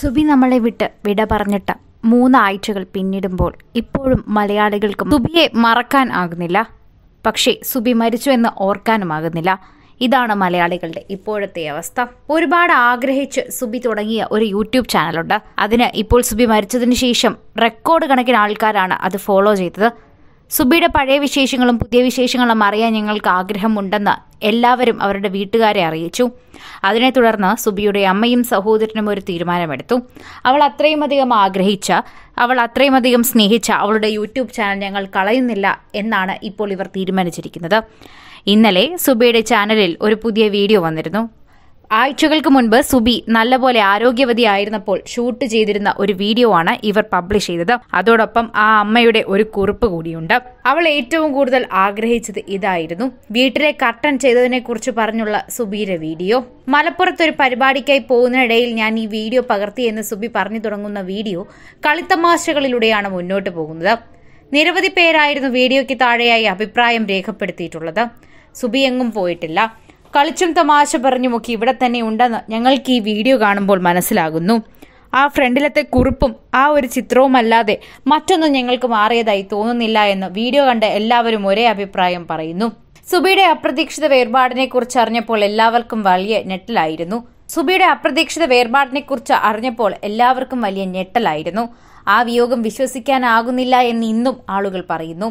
സുബി നമ്മളെ വിട്ട് വിട പറഞ്ഞിട്ട് മൂന്നാഴ്ചകൾ പിന്നിടുമ്പോൾ ഇപ്പോഴും മലയാളികൾക്കും സുബിയെ മറക്കാൻ ആകുന്നില്ല. പക്ഷേ സുബി മരിച്ചു എന്ന് ഓർക്കാനുമാകുന്നില്ല ഇതാണ് മലയാളികളുടെ ഇപ്പോഴത്തെ അവസ്ഥ. ഒരുപാട് ആഗ്രഹിച്ച് സുബി തുടങ്ങിയ ഒരു യൂട്യൂബ് ചാനലുണ്ട്. അതിന് ഇപ്പോൾ സുബി മരിച്ചതിന് ശേഷം റെക്കോർഡ് കണക്കിന് ആൾക്കാരാണ് അത് ഫോളോ ചെയ്തത്. സുബിയുടെ പഴയ വിശേഷങ്ങളും പുതിയ വിശേഷങ്ങളും അറിയാൻ ഞങ്ങൾക്ക് ആഗ്രഹമുണ്ടെന്ന് എല്ലാവരും അവരുടെ വീട്ടുകാരെ അറിയിച്ചു. അതിനെ തുടർന്ന് സുബിയുടെ അമ്മയും സഹോദരനും ഒരു തീരുമാനമെടുത്തു. അവൾ അത്രയും അധികം ആഗ്രഹിച്ച അവൾ അത്രയും അധികം സ്നേഹിച്ച അവളുടെ യൂട്യൂബ് ചാനൽ ഞങ്ങൾ കളയുന്നില്ല എന്നാണ് ഇപ്പോൾ ഇവർ തീരുമാനിച്ചിരിക്കുന്നത്. ഇന്നലെ സുബിയുടെ ചാനലിൽ ഒരു പുതിയ വീഡിയോ വന്നിരുന്നു. ആഴ്ചകൾക്ക് മുൻപ് സുബി നല്ലപോലെ ആരോഗ്യവതിയായിരുന്നപ്പോൾ ഷൂട്ട് ചെയ്തിരുന്ന ഒരു വീഡിയോ ആണ് ഇവർ പബ്ലിഷ് ചെയ്തത്. അതോടൊപ്പം ആ അമ്മയുടെ ഒരു കുറിപ്പ് കൂടിയുണ്ട്. അവൾ ഏറ്റവും കൂടുതൽ ആഗ്രഹിച്ചത് ഇതായിരുന്നു. വീട്ടിലെ കർട്ടൻ ചെയ്തതിനെ കുറിച്ച് പറഞ്ഞുള്ള സുബിയുടെ വീഡിയോ. മലപ്പുറത്തൊരു പരിപാടിക്കായി പോകുന്നതിനിടയിൽ ഞാൻ ഈ വീഡിയോ പകർത്തി എന്ന് സുബി പറഞ്ഞു തുടങ്ങുന്ന വീഡിയോ കളിത്തമാശകളിലൂടെയാണ് മുന്നോട്ട് പോകുന്നത്. നിരവധി പേരായിരുന്നു വീഡിയോയ്ക്ക് താഴെയായി അഭിപ്രായം രേഖപ്പെടുത്തിയിട്ടുള്ളത്. സുബി എങ്ങും പോയിട്ടില്ല. കളിച്ചും തമാശ പറഞ്ഞുമൊക്കെ ഇവിടെ തന്നെ ഉണ്ടെന്ന് ഞങ്ങൾക്ക് ഈ വീഡിയോ കാണുമ്പോൾ മനസ്സിലാകുന്നു. ആ ഫ്രണ്ടിലത്തെ കുറിപ്പും ആ ഒരു ചിത്രവുമല്ലാതെ മറ്റൊന്നും ഞങ്ങൾക്ക് മാറിയതായി തോന്നുന്നില്ല എന്ന് വീഡിയോ കണ്ട എല്ലാവരും ഒരേ അഭിപ്രായം പറയുന്നു. സുബിയുടെ അപ്രതീക്ഷിത വേർപാടിനെ കുറിച്ച് അറിഞ്ഞപ്പോൾ എല്ലാവർക്കും വലിയ ഞെട്ടലായിരുന്നു. സുബിയുടെ അപ്രതീക്ഷിത വേർപാടിനെ കുറിച്ച് അറിഞ്ഞപ്പോൾ എല്ലാവർക്കും വലിയ ഞെട്ടലായിരുന്നു. ആ വിയോഗം വിശ്വസിക്കാനാകുന്നില്ല എന്ന് ഇന്നും ആളുകൾ പറയുന്നു.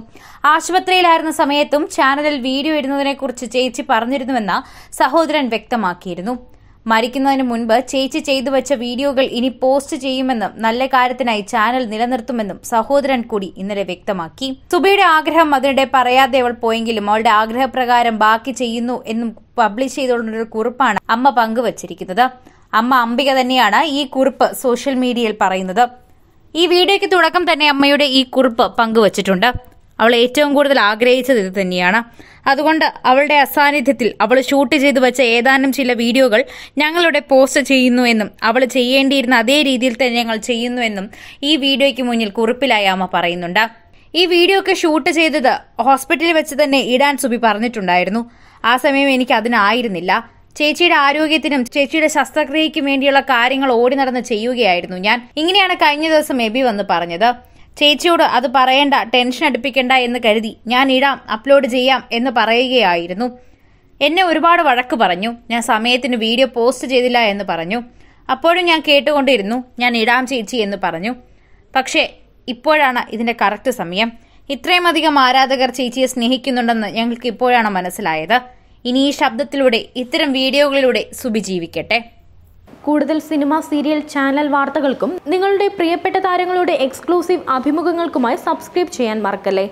ആശുപത്രിയിലായിരുന്ന സമയത്തും ചാനലിൽ വീഡിയോ ഇടുന്നതിനെക്കുറിച്ച് ചേച്ചി പറഞ്ഞിരുന്നുവെന്ന് സഹോദരൻ വ്യക്തമാക്കിയിരുന്നു. മരിക്കുന്നതിന് മുൻപ് ചേച്ചി ചെയ്തു വെച്ച വീഡിയോകൾ ഇനി പോസ്റ്റ് ചെയ്യുമെന്നും നല്ല കാര്യത്തിനായി ചാനൽ നിലനിർത്തുമെന്നും സഹോദരൻ കൂടി ഇന്നലെ വ്യക്തമാക്കി. സുബയുടെ ആഗ്രഹം അതിനിടെ പറയാതെ അവൾ പോയെങ്കിലും അവളുടെ ആഗ്രഹപ്രകാരം ബാക്കി ചെയ്യുന്നു എന്നും പബ്ലിഷ് ചെയ്തുകൊണ്ടൊരു കുറിപ്പാണ് അമ്മ പങ്കുവച്ചിരിക്കുന്നത്. അമ്മ അംബിക തന്നെയാണ് ഈ കുറിപ്പ് സോഷ്യൽ മീഡിയയിൽ പറയുന്നത്. ഈ വീഡിയോയ്ക്ക് തുടക്കം തന്നെ അമ്മയുടെ ഈ കുറിപ്പ് പങ്കുവച്ചിട്ടുണ്ട്. അവൾ ഏറ്റവും കൂടുതൽ ആഗ്രഹിച്ചത് ഇത് തന്നെയാണ്. അതുകൊണ്ട് അവളുടെ അസാന്നിധ്യത്തിൽ അവൾ ഷൂട്ട് ചെയ്തു വെച്ച ഏതാനും ചില വീഡിയോകൾ ഞങ്ങളുടെ പോസ്റ്റ് ചെയ്യുന്നുവെന്നും അവൾ ചെയ്യേണ്ടിയിരുന്ന അതേ രീതിയിൽ തന്നെ ഞങ്ങൾ ചെയ്യുന്നുവെന്നും ഈ വീഡിയോയ്ക്ക് മുന്നിൽ കുറിപ്പിലായി അമ്മ പറയുന്നുണ്ട്. ഈ വീഡിയോ ഒക്കെ ഷൂട്ട് ചെയ്തത് ഹോസ്പിറ്റലിൽ വെച്ച് തന്നെ ഇടാൻ സുബി പറഞ്ഞിട്ടുണ്ടായിരുന്നു. ആ സമയം എനിക്ക് അതിനായിരുന്നില്ല. ചേച്ചിയുടെ ആരോഗ്യത്തിനും ചേച്ചിയുടെ ശസ്ത്രക്രിയയ്ക്കും വേണ്ടിയുള്ള കാര്യങ്ങൾ ഓടി നടന്ന് ചെയ്യുകയായിരുന്നു ഞാൻ. ഇങ്ങനെയാണ് കഴിഞ്ഞ ദിവസം എബി വന്ന് പറഞ്ഞത്. ചേച്ചിയോട് അത് പറയേണ്ട ടെൻഷൻ അടുപ്പിക്കണ്ട എന്ന് കരുതി ഞാൻ ഇടാം അപ്ലോഡ് ചെയ്യാം എന്ന് പറയുകയായിരുന്നു. എന്നെ ഒരുപാട് വഴക്ക് പറഞ്ഞു. ഞാൻ സമയത്തിന് വീഡിയോ പോസ്റ്റ് ചെയ്തില്ല എന്ന് പറഞ്ഞു. അപ്പോഴും ഞാൻ കേട്ടുകൊണ്ടിരുന്നു ഞാൻ ഇടാം ചേച്ചി എന്ന് പറഞ്ഞു. പക്ഷേ ഇപ്പോഴാണ് ഇതിന്റെ കറക്റ്റ് സമയം. ഇത്രയും അധികം ആരാധകർ ചേച്ചിയെ സ്നേഹിക്കുന്നുണ്ടെന്ന് ഞങ്ങൾക്ക് ഇപ്പോഴാണ് മനസ്സിലായത്. ഇനി ഈ ശബ്ദത്തിലൂടെ ഇത്തരം വീഡിയോകളിലൂടെ സുഭിജീവിക്കട്ടെ കൂടുതൽ സിനിമ സീരിയൽ ചാനൽ വാർത്തകൾക്കും നിങ്ങളുടെ പ്രിയപ്പെട്ട താരങ്ങളുടെ എക്സ്ക്ലൂസീവ് അഭിമുഖങ്ങൾക്കുമായി സബ്സ്ക്രൈബ് ചെയ്യാൻ മറക്കല്ലേ?